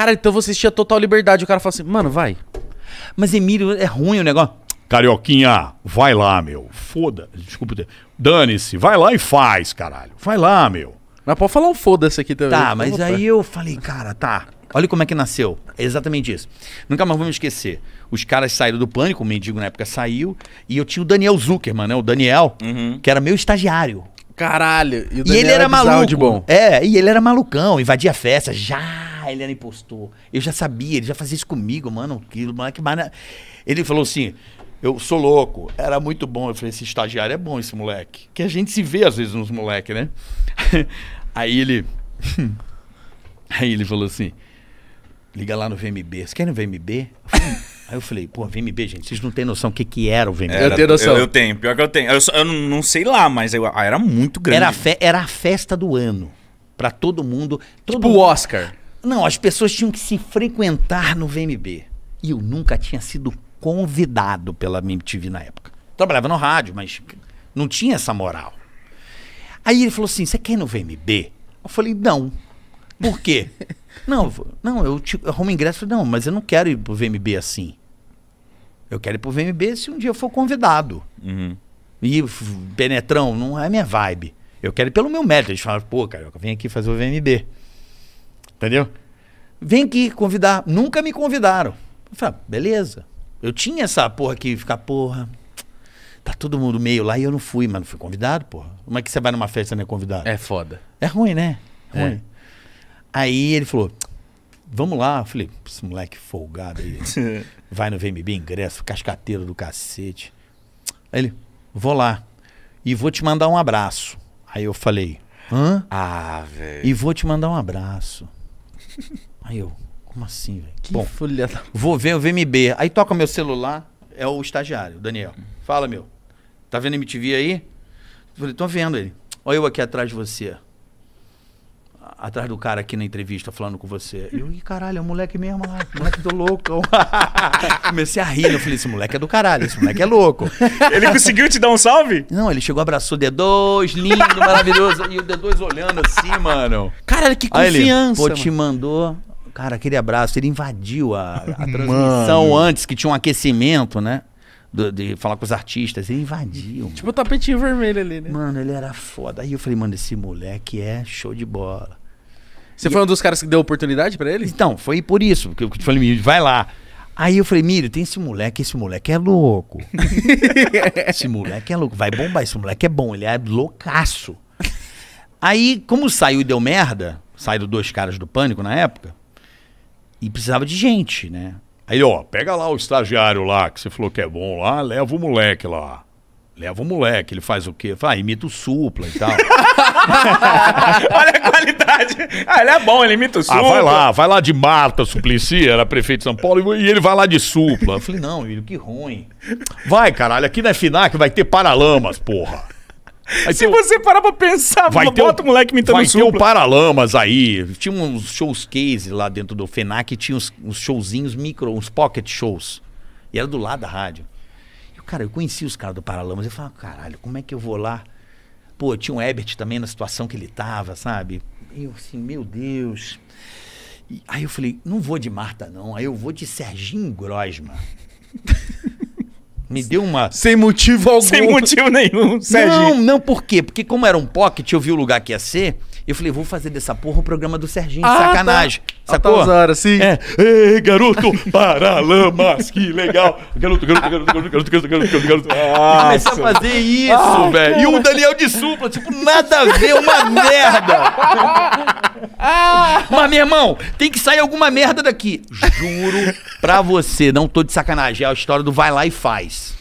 Cara, então você tinha total liberdade. O cara fala assim, mano, vai. Mas Emílio é ruim o negócio. Carioquinha, vai lá, meu. Foda. Desculpa. ter- Dane-se. Vai lá e faz, caralho. Vai lá, meu. Mas pode falar um foda-se aqui também. Tá, mas vontade. aí eu falei, cara, tá. Olha como é que nasceu. É exatamente isso. Nunca mais vou me esquecer. Os caras saíram do pânico, o mendigo na época saiu, e eu tinha o Daniel Zuckerman, né? O Daniel, que era meu estagiário. Caralho. E, o E ele era bizarro maluco. de bom. É, e ele era malucão, invadia festa. Já ele era impostor. Eu já sabia, ele já fazia isso comigo, mano. Que moleque mana- Ele falou assim: eu sou louco. Era muito bom. Eu falei: esse estagiário é bom, esse moleque. Que a gente se vê às vezes nos moleques, né? Aí ele. Aí ele falou assim: liga lá no VMB. Você quer ir no VMB? Eu falei, Aí eu falei, pô, VMB, gente, vocês não têm noção o que, que era o VMB. Eu tenho noção. Eu, eu tenho, pior que eu tenho. Eu, só- eu não, sei lá, mas eu, ah, era muito grande. Era a, fe- era a festa do ano. Pra todo mundo. Todo Tipo o Oscar. Não, as pessoas tinham que se frequentar no VMB. E eu nunca tinha sido convidado pela MTV na época. Trabalhava no rádio, mas não tinha essa moral. Aí ele falou assim: Você quer ir no VMB? Eu falei: Não. Por quê? não, eu não, eu, te, eu arrumo ingresso. Eu falei, Não, mas eu não quero ir pro VMB assim. Eu quero ir pro VMB se um dia eu for convidado. Uhum. E penetrão, não é minha vibe. Eu quero ir pelo meu mérito. Eles falaram, pô, cara, vem aqui fazer o VMB. Entendeu? Vem aqui convidar. Nunca me convidaram. Eu falei, ah, beleza. Eu tinha essa porra aqui, ficar, porra. Tá todo mundo meio lá e eu não fui, mas não fui convidado, porra. Como é que você vai numa festa e não é convidado? É foda. É ruim, né? É. Ruim. Aí ele falou: Vamos lá. Eu falei: Esse moleque folgado aí. vai no VMB ingresso, cascateiro do cacete. Aí ele: Vou lá. E vou te mandar um abraço. Aí eu falei: Hã? Ah, velho. E vou te mandar um abraço. Aí eu: Como assim, velho? Que Bom, folha da... vou ver o VMB. Aí toca meu celular, é o estagiário, o Daniel. Fala, meu. Tá vendo MTV aí? Eu falei, tô vendo ele. Olha eu aqui atrás de você. Atrás do cara aqui na entrevista falando com você. Eu, ih, caralho, é o moleque mesmo lá. Moleque do louco. Comecei a rir. Eu falei, esse moleque é do caralho, esse moleque é louco. Ele conseguiu te dar um salve? Não, ele chegou, abraçou o D2, lindo, maravilhoso. E o D2 olhando assim, mano. Caralho, que Aí ele, confiança. pô, te mandou. Cara, aquele abraço, ele invadiu a, a transmissão antes, que tinha um aquecimento, né? Do- de falar com os artistas. Ele invadiu. mano. Tipo o tapetinho vermelho ali, né? Mano, ele era foda. Aí eu falei, mano, esse moleque é show de bola. Você foi um dos caras que deu oportunidade pra ele? Então, foi por isso, porque eu falei, Mírio, vai lá. Aí eu falei, Mírio, tem esse moleque, esse moleque é louco. esse moleque é louco, vai bombar, esse moleque é bom, ele é loucaço. Aí, como saiu e deu merda, saíram dois caras do pânico na época, e precisava de gente, né? Aí, ó, pega lá o estagiário lá, que você falou que é bom lá, leva o moleque lá. Leva o moleque, ele faz o quê? Fala, ah, imita o supla e tal. Olha a qualidade. Ah, ele é bom, ele imita o ah, Supla. vai lá, vai lá de Marta Suplicy, era prefeito de São Paulo, e ele vai lá de supla. Eu falei, não, Mírio, que ruim. Vai, caralho, aqui na FINAC vai ter Paralamas, porra. Aí Se tem o- você parar pra pensar, vai ter bota o moleque imitando vai o ter o Supla. Paralamas aí. Tinha uns shows case lá dentro do FENAC, tinha uns, uns showzinhos micro, uns pocket shows. E era do lado da rádio. Cara, eu conheci os caras do Paralamas. Eu falava, caralho, como é que eu vou lá? Pô, tinha o Ebert também na situação que ele tava, sabe? Eu assim, meu Deus. E aí eu falei, não vou de Marta, não. Aí eu vou de Serginho Grosma. Me deu uma. Sem motivo algum. Sem motivo nenhum, Serginho. Não, não, por quê? Porque como era um pocket, eu vi o lugar que ia ser, eu falei, vou fazer dessa porra o programa do Serginho, Ah, sacanagem. tá. Sacou? Altas horas, sim. É, ei, garoto, Paralamas, que legal. Garoto, garoto, garoto, garoto, garoto, garoto, garoto, garoto. Comecei a fazer isso, Ah, velho. E o Daniel de supla, tipo, nada a ver, uma merda. Mas, meu irmão, tem que sair alguma merda daqui. Juro pra você, não tô de sacanagem. É a história do vai lá e faz.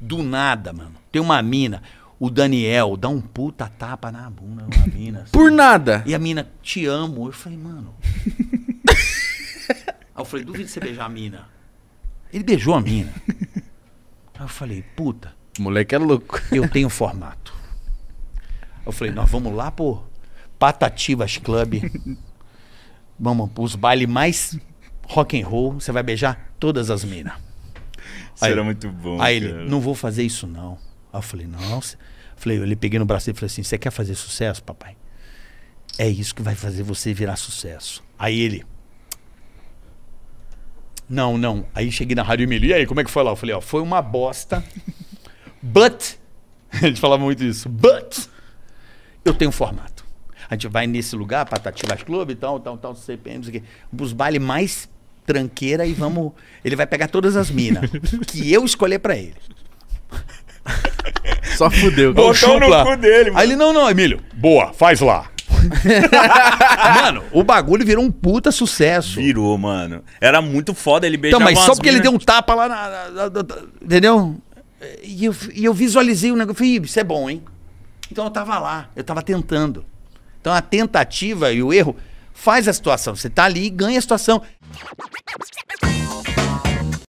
Do nada, mano. Tem uma mina, o Daniel, dá um puta tapa na bunda uma mina. assim. Por nada. E a mina, te amo. Eu falei, mano. Aí eu falei, duvido você beijar a mina. Ele beijou a mina. Aí eu falei, puta, O moleque é louco. eu tenho formato. Eu falei, nós vamos lá, pô. Patativas Club. Vamos pros bailes mais rock and roll. Você vai beijar todas as minas. Isso Aí- era muito bom. Aí ele, cara. não vou fazer isso não. Aí eu falei, não. Falei, eu ele peguei no braço e falei assim, você quer fazer sucesso, papai? É isso que vai fazer você virar sucesso. Aí ele, Não, não. Aí cheguei na Rádio Emílio. E aí, como é que foi lá? Eu falei, ó, foi uma bosta. But. A gente falava muito isso. But. Eu tenho um formato. A gente vai nesse lugar, Patati Baixo Clube e tal, tal, tal, CPM, não sei o quê. Os bailes mais tranqueira e vamos. Ele vai pegar todas as minas que eu escolher pra ele. Só fudeu. Botou no Chupla. cu dele, mano. Aí ele, não, não, Emílio. Boa, faz lá. Mano, o bagulho virou um puta sucesso. Virou, mano. Era muito foda ele beijar Então, mas só porque ele mina. deu um tapa lá na. na- na- na- entendeu? E eu, e eu visualizei o negócio. Falei, "Ih, isso é bom, hein? Então eu tava lá, eu tava tentando. Então a tentativa e o erro faz a situação. Você tá ali e ganha a situação.